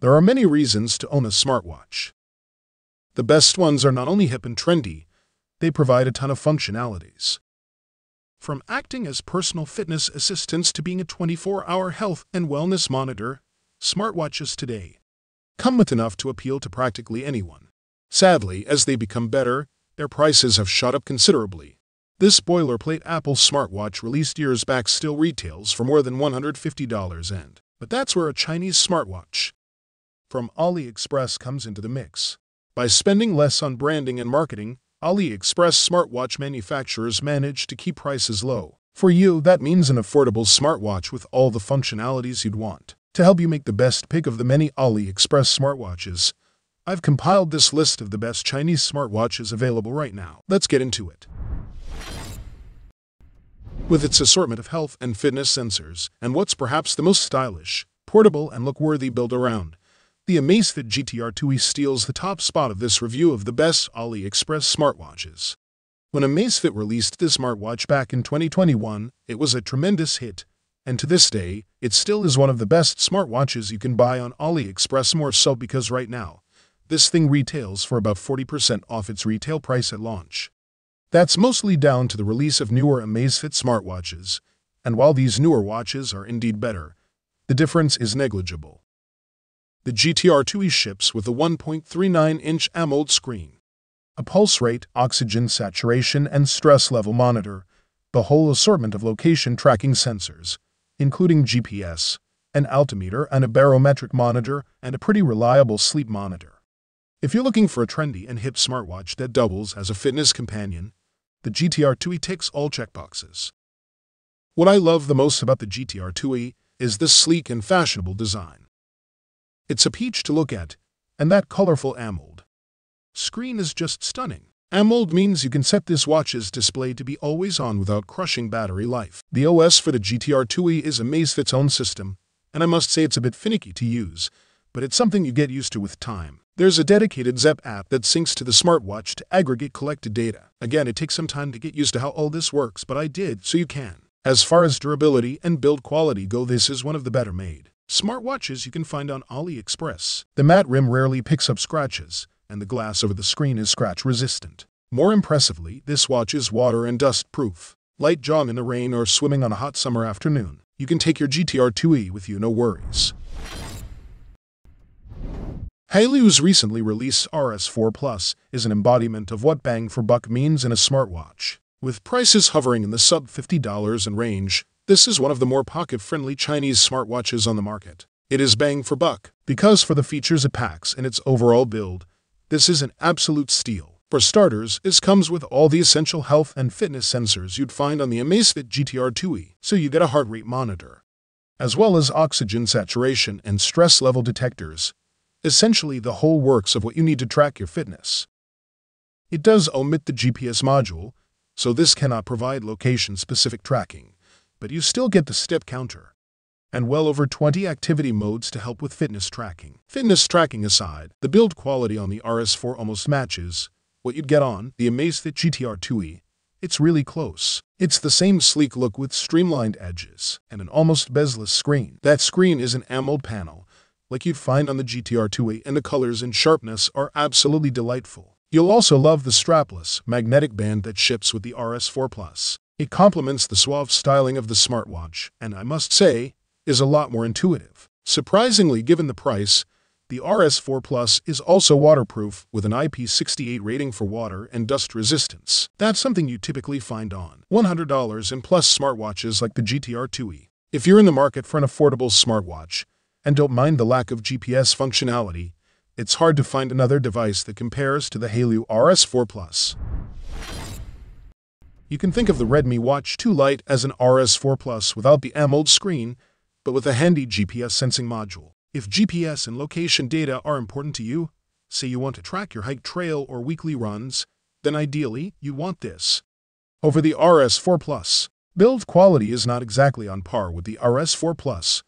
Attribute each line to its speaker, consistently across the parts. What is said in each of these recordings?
Speaker 1: There are many reasons to own a smartwatch. The best ones are not only hip and trendy, they provide a ton of functionalities. From acting as personal fitness assistants to being a 24-hour health and wellness monitor, smartwatches today come with enough to appeal to practically anyone. Sadly, as they become better, their prices have shot up considerably. This boilerplate Apple smartwatch released years back still retails for more than $150 and, but that's where a Chinese smartwatch from AliExpress comes into the mix. By spending less on branding and marketing, AliExpress smartwatch manufacturers manage to keep prices low. For you, that means an affordable smartwatch with all the functionalities you'd want. To help you make the best pick of the many AliExpress smartwatches, I've compiled this list of the best Chinese smartwatches available right now. Let's get into it. With its assortment of health and fitness sensors, and what's perhaps the most stylish, portable, and look-worthy build around, the Amazfit GTR 2e steals the top spot of this review of the best AliExpress smartwatches. When Amazfit released this smartwatch back in 2021, it was a tremendous hit, and to this day, it still is one of the best smartwatches you can buy on AliExpress more so because right now, this thing retails for about 40% off its retail price at launch. That's mostly down to the release of newer Amazfit smartwatches, and while these newer watches are indeed better, the difference is negligible. The GTR 2e ships with a 1.39-inch AMOLED screen, a pulse rate, oxygen saturation, and stress level monitor, the whole assortment of location tracking sensors, including GPS, an altimeter and a barometric monitor, and a pretty reliable sleep monitor. If you're looking for a trendy and hip smartwatch that doubles as a fitness companion, the GTR 2e ticks all checkboxes. What I love the most about the GTR 2e is the sleek and fashionable design. It's a peach to look at, and that colorful AMOLED screen is just stunning. AMOLED means you can set this watch's display to be always on without crushing battery life. The OS for the GTR 2e is a Amazfit's own system, and I must say it's a bit finicky to use, but it's something you get used to with time. There's a dedicated Zepp app that syncs to the smartwatch to aggregate collected data. Again, it takes some time to get used to how all this works, but I did, so you can. As far as durability and build quality go, this is one of the better made. Smartwatches you can find on AliExpress. The matte rim rarely picks up scratches, and the glass over the screen is scratch resistant. More impressively, this watch is water and dust proof. Light jog in the rain or swimming on a hot summer afternoon. You can take your GTR 2e with you, no worries. Haylou's recently released RS4 Plus is an embodiment of what bang for buck means in a smartwatch. With prices hovering in the sub $50 and range, this is one of the more pocket-friendly Chinese smartwatches on the market. It is bang for buck, because for the features it packs and its overall build, this is an absolute steal. For starters, this comes with all the essential health and fitness sensors you'd find on the Amazfit GTR 2e, so you get a heart rate monitor, as well as oxygen saturation and stress level detectors, essentially the whole works of what you need to track your fitness. It does omit the GPS module, so this cannot provide location-specific tracking but you still get the step counter and well over 20 activity modes to help with fitness tracking. Fitness tracking aside, the build quality on the RS4 almost matches what you'd get on the Amazfit GTR 2e. It's really close. It's the same sleek look with streamlined edges and an almost bezel-less screen. That screen is an AMOLED panel, like you'd find on the GTR 2e, and the colors and sharpness are absolutely delightful. You'll also love the strapless, magnetic band that ships with the RS4 Plus. It complements the suave styling of the smartwatch, and I must say, is a lot more intuitive. Surprisingly, given the price, the RS4 Plus is also waterproof with an IP68 rating for water and dust resistance. That's something you typically find on $100 and plus smartwatches like the GTR 2e. If you're in the market for an affordable smartwatch and don't mind the lack of GPS functionality, it's hard to find another device that compares to the Haylou RS4 Plus. You can think of the Redmi Watch 2 Lite as an RS4 Plus without the AMOLED screen, but with a handy GPS sensing module. If GPS and location data are important to you, say you want to track your hike trail or weekly runs, then ideally you want this. Over the RS4 Plus, build quality is not exactly on par with the RS4 Plus,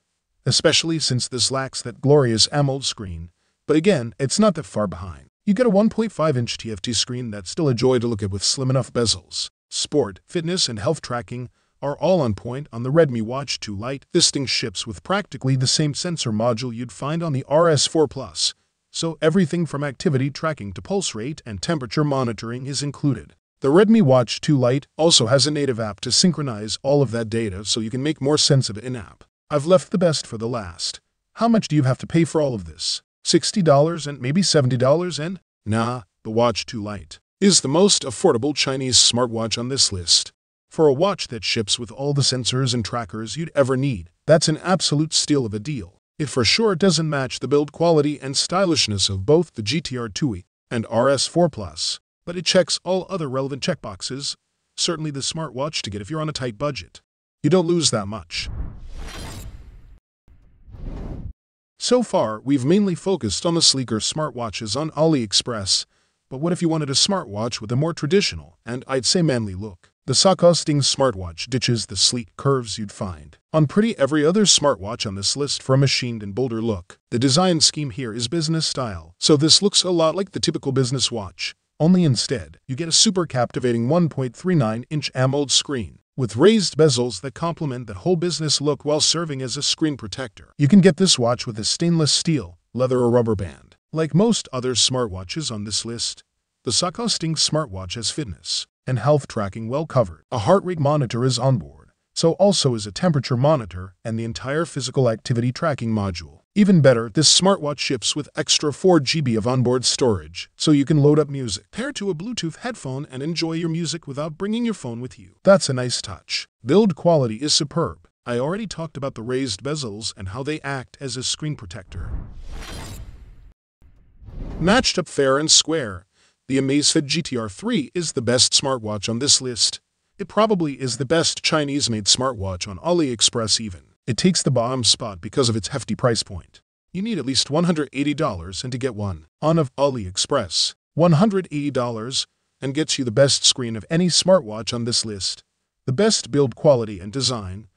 Speaker 1: especially since this lacks that glorious AMOLED screen, but again, it's not that far behind. You get a 1.5-inch TFT screen that's still a joy to look at with slim enough bezels sport, fitness, and health tracking are all on point on the Redmi Watch 2 Lite. This thing ships with practically the same sensor module you'd find on the RS4 Plus, so everything from activity tracking to pulse rate and temperature monitoring is included. The Redmi Watch 2 Lite also has a native app to synchronize all of that data so you can make more sense of it in-app. I've left the best for the last. How much do you have to pay for all of this? $60 and maybe $70 and? Nah, the Watch 2 Lite is the most affordable Chinese smartwatch on this list. For a watch that ships with all the sensors and trackers you'd ever need, that's an absolute steal of a deal. It for sure doesn't match the build quality and stylishness of both the GTR 2e and RS4 Plus, but it checks all other relevant checkboxes, certainly the smartwatch to get if you're on a tight budget. You don't lose that much. So far, we've mainly focused on the sleeker smartwatches on AliExpress, but what if you wanted a smartwatch with a more traditional and I'd say manly look? The Sacosding smartwatch ditches the sleek curves you'd find on pretty every other smartwatch on this list for a machined and bolder look. The design scheme here is business style, so this looks a lot like the typical business watch, only instead, you get a super captivating 1.39-inch AMOLED screen with raised bezels that complement the whole business look while serving as a screen protector. You can get this watch with a stainless steel, leather or rubber band. Like most other smartwatches on this list, the Sacosding smartwatch has fitness, and health tracking well covered. A heart rate monitor is on board, so also is a temperature monitor and the entire physical activity tracking module. Even better, this smartwatch ships with extra 4 GB of onboard storage, so you can load up music, pair to a Bluetooth headphone and enjoy your music without bringing your phone with you. That's a nice touch. Build quality is superb. I already talked about the raised bezels and how they act as a screen protector. Matched up fair and square, the Amazfit GTR 3 is the best smartwatch on this list. It probably is the best Chinese-made smartwatch on AliExpress even. It takes the bottom spot because of its hefty price point. You need at least $180 and to get one on of AliExpress. $180 and gets you the best screen of any smartwatch on this list. The best build quality and design.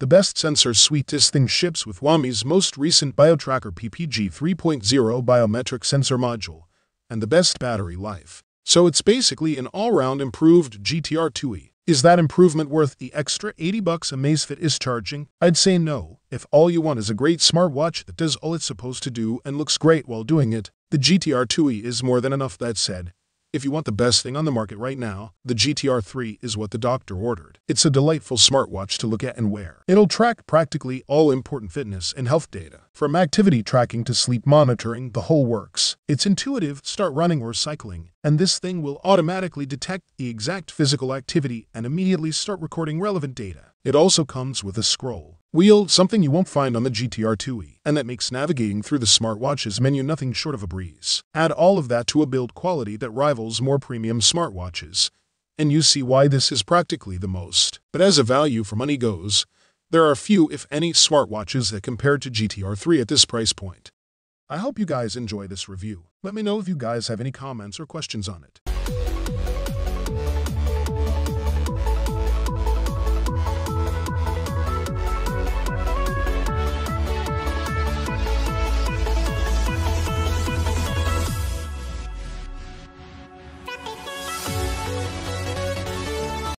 Speaker 1: The best sensor suite this thing ships with Huami's most recent BioTracker PPG 3.0 biometric sensor module and the best battery life. So it's basically an all-round improved GTR 2e. Is that improvement worth the extra 80 bucks Amazfit is charging? I'd say no. If all you want is a great smartwatch that does all it's supposed to do and looks great while doing it, the GTR 2e is more than enough that said. If you want the best thing on the market right now, the GTR 3 is what the doctor ordered. It's a delightful smartwatch to look at and wear. It'll track practically all important fitness and health data. From activity tracking to sleep monitoring, the whole works. It's intuitive, start running or cycling, and this thing will automatically detect the exact physical activity and immediately start recording relevant data. It also comes with a scroll Wheel, something you won't find on the GTR 2e, and that makes navigating through the smartwatches menu nothing short of a breeze. Add all of that to a build quality that rivals more premium smartwatches, and you see why this is practically the most. But as a value for money goes, there are few, if any, smartwatches that compare to GTR 3 at this price point. I hope you guys enjoy this review. Let me know if you guys have any comments or questions on it.